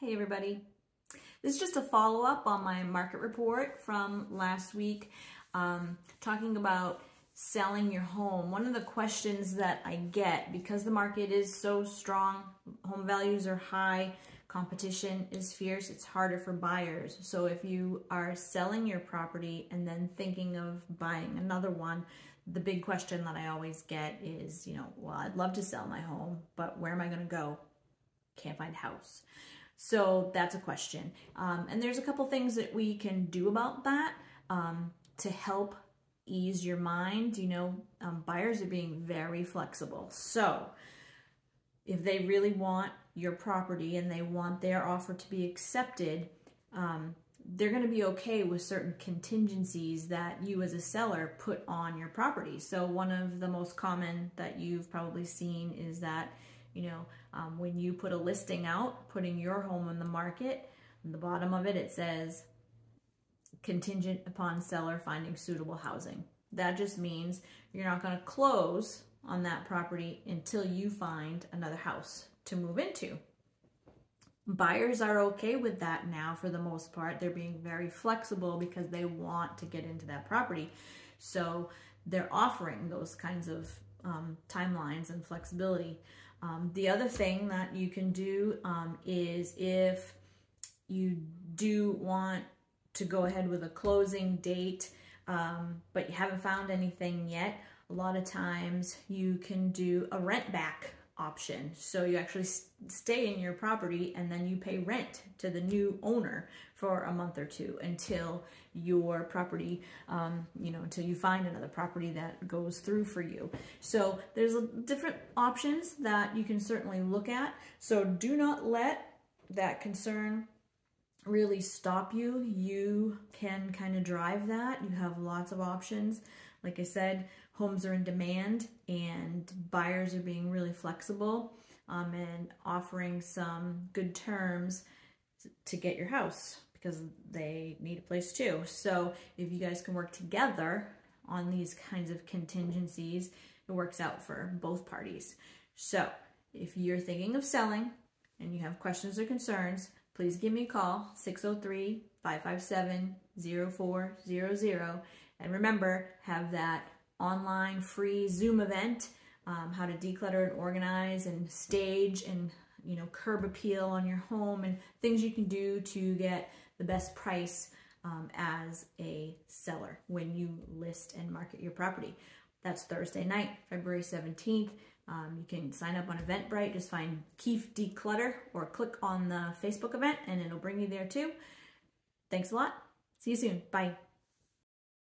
Hey everybody. This is just a follow-up on my market report from last week, um, talking about selling your home. One of the questions that I get, because the market is so strong, home values are high, competition is fierce, it's harder for buyers. So if you are selling your property and then thinking of buying another one, the big question that I always get is, you know, well, I'd love to sell my home, but where am I going to go? Can't find a house. So that's a question. Um, and there's a couple things that we can do about that um, to help ease your mind. You know, um, buyers are being very flexible. So if they really want your property and they want their offer to be accepted, um, they're going to be okay with certain contingencies that you as a seller put on your property. So one of the most common that you've probably seen is that you know, um, when you put a listing out, putting your home on the market, on the bottom of it, it says contingent upon seller finding suitable housing. That just means you're not going to close on that property until you find another house to move into. Buyers are okay with that now for the most part. They're being very flexible because they want to get into that property. So they're offering those kinds of um, timelines and flexibility. Um, the other thing that you can do um, is if you do want to go ahead with a closing date, um, but you haven't found anything yet, a lot of times you can do a rent back option. So you actually stay in your property and then you pay rent to the new owner for a month or two until your property, um, you know, until you find another property that goes through for you. So there's different options that you can certainly look at. So do not let that concern really stop you. You can kind of drive that. You have lots of options. Like I said, homes are in demand and buyers are being really flexible um, and offering some good terms to get your house because they need a place too. So if you guys can work together on these kinds of contingencies, it works out for both parties. So if you're thinking of selling and you have questions or concerns, please give me a call, 603-557-0400. And remember, have that online free Zoom event, um, how to declutter and organize and stage and you know curb appeal on your home and things you can do to get the best price um, as a seller when you list and market your property. That's Thursday night, February 17th. Um, you can sign up on Eventbrite, just find Keef Declutter or click on the Facebook event and it'll bring you there too. Thanks a lot. See you soon. Bye.